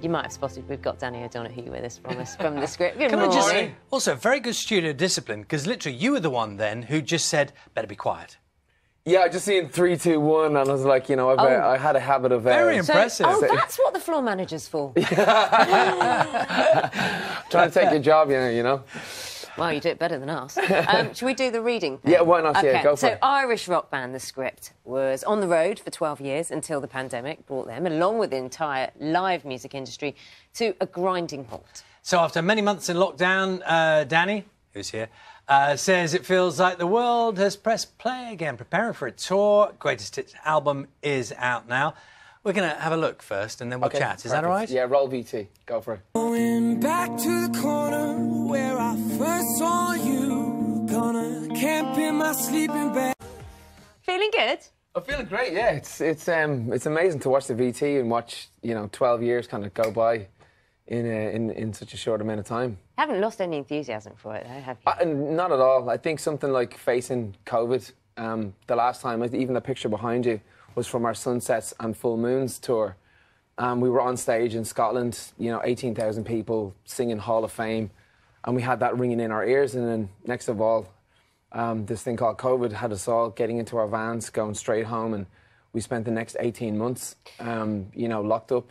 You might have spotted we've got Danny O'Donoghue with us from us from the script. Good Can I morning. just also very good studio discipline because literally you were the one then who just said better be quiet. Yeah, I just seen three, two, one, and I was like, you know, I've, uh, Oh. I had a habit of uh, Very So- impressive. oh, that's what the floor manager's for. trying to take your job, you know, you know. Well, you do it better than us. Um, should we do the reading? Thing? Yeah, why not? Yeah, go for so, it. Irish rock band The Script was on the road for 12 years until the pandemic brought them, along with the entire live music industry, to a grinding halt. So after many months in lockdown, uh, Danny, who's here, uh, says it feels like the world has pressed play again, preparing for a tour. Greatest Hits album is out now. We're going to have a look first and then we'll Okay, chat. Is that perfect. all right? Yeah, roll VT. Go for it. Going back to the corner where I my sleeping bag. Feeling good? I'm feeling great. Yeah, it's it's um it's amazing to watch the VT and watch you know 12 years kind of go by in a, in in such a short amount of time. Haven't lost any enthusiasm for it, though, have you? Uh, and not at all. I think something like facing COVID. Um, the last time, even the picture behind you was from our Sunsets and Full Moons tour. Um, we were on stage in Scotland, you know, 18,000 people singing Hall of Fame, and we had that ringing in our ears. And then, next of all, um, this thing called COVID had us all getting into our vans, going straight home, and we spent the next 18 months, um, you know, locked up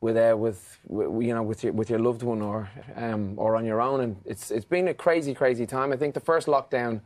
with, uh, with, with you know, with your, with your loved one or, um, or on your own. And it's, it's been a crazy, crazy time. I think the first lockdown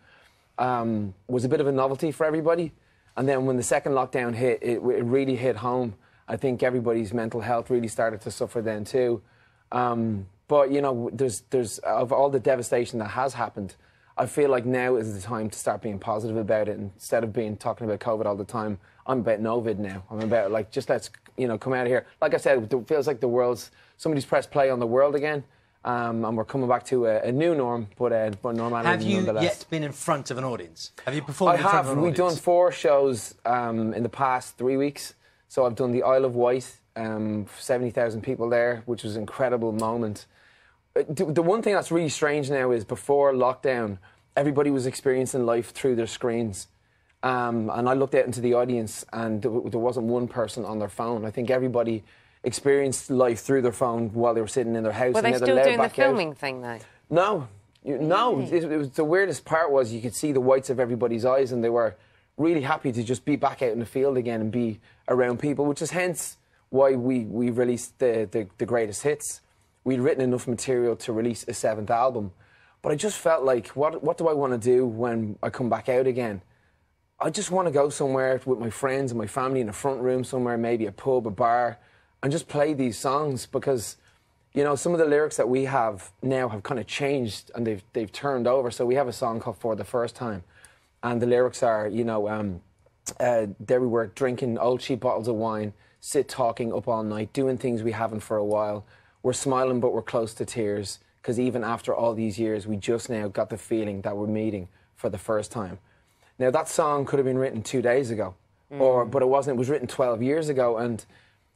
um, was a bit of a novelty for everybody. And then when the second lockdown hit, it, it really hit home. I think everybody's mental health really started to suffer then too. Um, but you know, there's there's of all the devastation that has happened, I feel like now is the time to start being positive about it instead of being talking about COVID all the time. I'm about Novid now. I'm about like just let's you know come out of here. Like I said, it feels like the world's somebody's pressed play on the world again, um, and we're coming back to a, a new norm, but uh, but normality Have you yet been in front of an audience? Have you performed I in front have. of an We've done four shows um, in the past three weeks. So I've done the Isle of Wight, um, 70,000 people there, which was an incredible moment. Uh, The, the one thing that's really strange now is before lockdown, everybody was experiencing life through their screens. Um, and I looked out into the audience, and there, there wasn't one person on their phone. I think everybody experienced life through their phone while they were sitting in their house. Were and they still doing the back out. filming thing, though? No, you, no. It, it was the weirdest part was you could see the whites of everybody's eyes, and they were really happy to just be back out in the field again and be around people, which is hence why we we released the the, the greatest hits. We'd written enough material to release a seventh album, but I just felt like, what what do I want to do when I come back out again? I just want to go somewhere with my friends and my family in a front room somewhere, maybe a pub, a bar, and just play these songs because, you know, some of the lyrics that we have now have kind of changed and they've they've turned over. So we have a song called "For the First Time," and the lyrics are, you know, um, uh, there we were drinking old cheap bottles of wine, sit talking up all night, doing things we haven't for a while. We're smiling, but we're close to tears because even after all these years, we just now got the feeling that we're meeting for the first time. Now that song could have been written two days ago, or mm. but it wasn't. It was written 12 years ago, and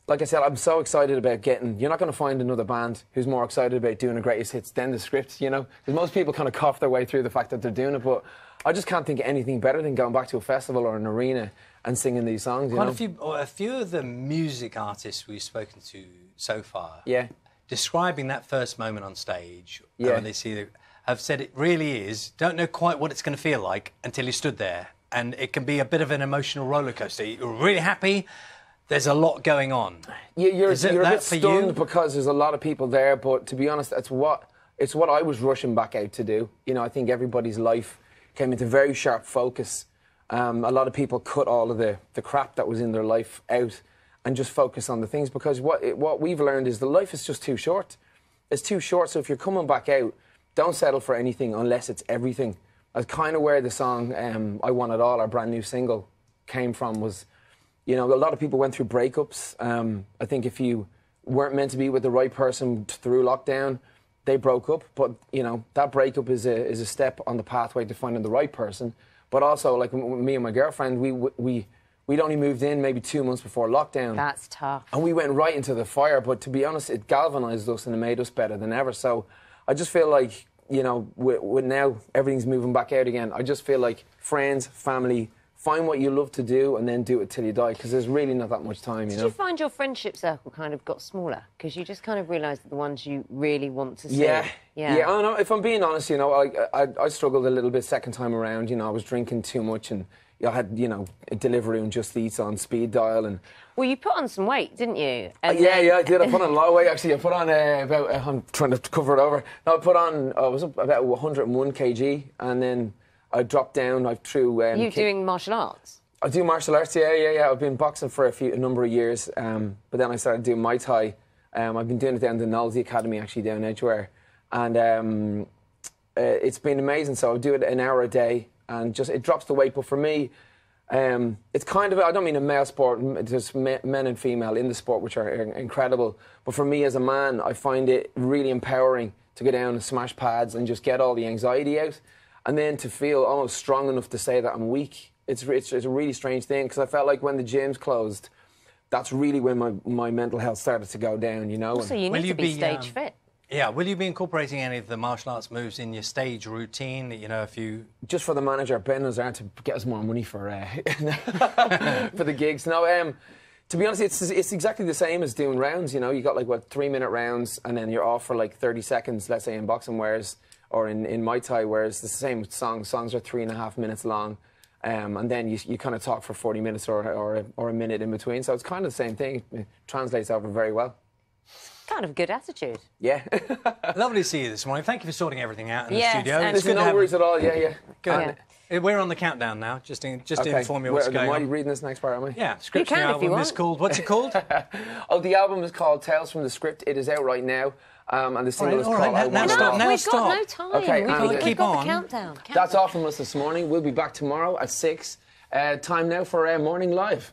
like I said, I'm so excited about getting. You're not going to find another band who's more excited about doing a greatest hits than the script, you know, because most people kind of cough their way through the fact that they're doing it. But I just can't think of anything better than going back to a festival or an arena and singing these songs. You Quite know? a few, or a few of the music artists we've spoken to so far. Yeah. Describing that first moment on stage, Yeah. when they see the, have said it really is. Don't know quite what it's going to feel like until you stood there, and it can be a bit of an emotional roller coaster. You're really happy. There's a lot going on. You- You're, Is it you're a that bit for stunned you? because there's a lot of people there, but to be honest, it's what it's what I was rushing back out to do. You know, I think everybody's life came into very sharp focus. Um, a lot of people cut all of the, the crap that was in their life out and just focus on the things because what it, what we've learned is the life is just too short. It's too short. So if you're coming back out, don't settle for anything unless it's everything. That's kind of where the song um, "I Want It All," our brand new single, came from. Was you know, a lot of people went through breakups. Um, I think if you weren't meant to be with the right person through lockdown, they broke up. But you know, that breakup is a is a step on the pathway to finding the right person. But also, like me and my girlfriend, we we we'd only moved in maybe two months before lockdown. That's tough. And we went right into the fire. But to be honest, it galvanized us and it made us better than ever. So I just feel like, you know, with, with now everything's moving back out again, I just feel like friends, family, find what you love to do and then do it till you die because there's really not that much time, you Did know. you find your friendship circle kind of got smaller because you just kind of realised that the ones you really want to see? Yeah, yeah. yeah. I know. If I'm being honest, you know, I, I I struggled a little bit second time around. You know, I was drinking too much and I had you know a delivery on Just Eats on speed dial and Well, you put on some weight, didn't you? And Uh, yeah, yeah, I did. I put on a lot of weight actually. I put on uh, about. Uh, I'm trying to cover it over. No, I put on. I was up about 101 kg, and then I dropped down. I threw. Um, You doing martial arts? I do martial arts. Yeah, yeah, yeah. I've been boxing for a few, a number of years, um, but then I started doing Muay Thai. Um, I've been doing it down the Nolsey Academy actually down Edgware, and um, uh, it's been amazing. So I do it an hour a day, and just it drops the weight. But for me, um, it's kind of I don't mean a male sport. m- There's men and female in the sport, which are incredible. But for me as a man, I find it really empowering to go down and smash pads and just get all the anxiety out, and then to feel almost strong enough to say that I'm weak. It's it's, it's a really strange thing because I felt like when the gyms closed, that's really when my, my mental health started to go down. You know. So And- you Will need you to be, be, stage um, fit. Yeah, will you be incorporating any of the martial arts moves in your stage routine? You know, if you just for the manager, Ben Nazar, to get us more money for uh, for the gigs. No, um, to be honest, it's it's exactly the same as doing rounds. You know, you got like what three minute rounds, and then you're off for like thirty seconds. Let's say in boxing, whereas or in in Muay Thai, whereas the same songs. Songs are three and a half minutes long. Um, and then you, you kind of talk for 40 minutes or, or, or a minute in between. So it's kind of the same thing. It translates over very well. Kind of good attitude. Yeah. lovely to see you this morning. Thank you for sorting everything out in Yes, the studio. and- It's Listen, good to no have worries at all. Yeah, yeah. Good. And- Uh, We're on the countdown now. Just in, just to inform you Where- what's going am I on. reading this next part, am I? Yeah, script can if you album is want. called. What's it called? Oh, the album is called Tales from the Script. It is out right now. Um, and the single right, is all called right, I now Wanna stop, now we've stop. got no time. Okay, we've, and we've keep got on. the countdown. That's all from us this morning. We'll be back tomorrow at 6. Uh, time now for uh, Morning Live.